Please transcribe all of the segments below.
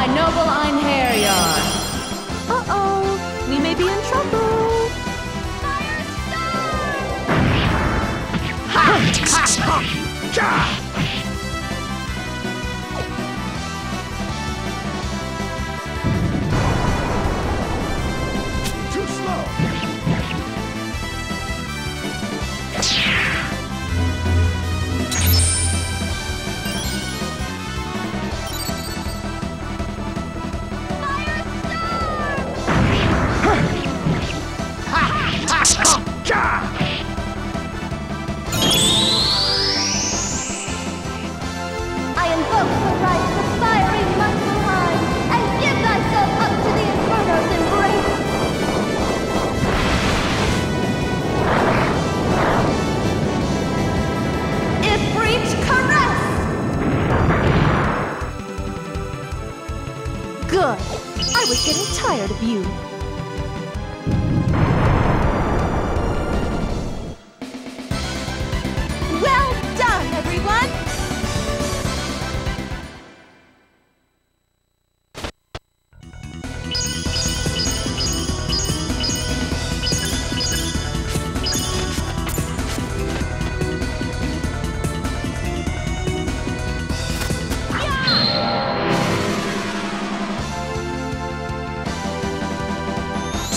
my noble Einherjar. Uh-oh, we may be in trouble. Too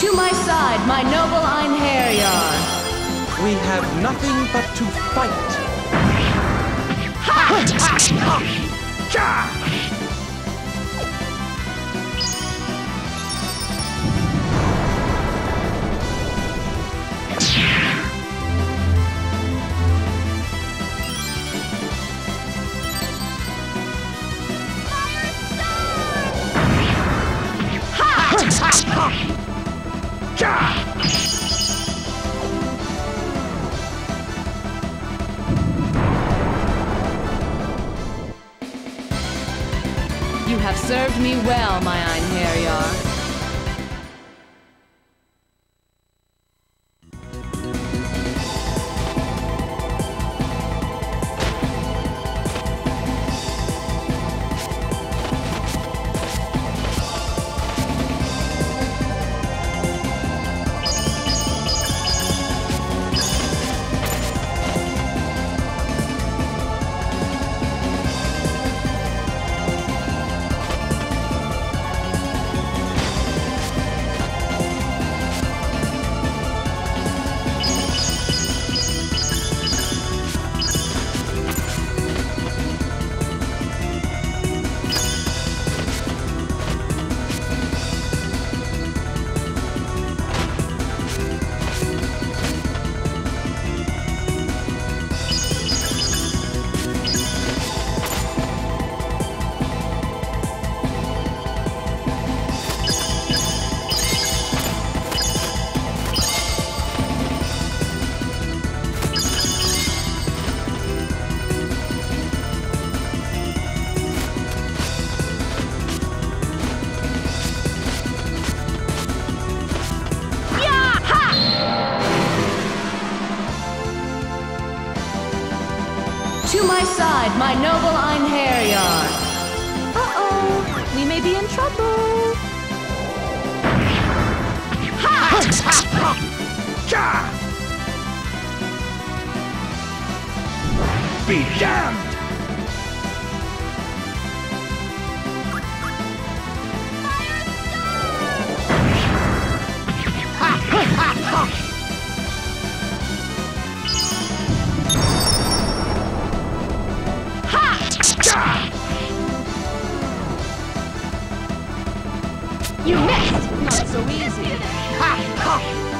To my side, my noble Einherjar. We have nothing but to fight. You have served me well, my Einherjar. My noble Einherjar. Uh-oh, we may be in trouble. Ha! Be damned! You missed! Not so easy.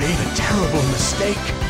made a terrible mistake.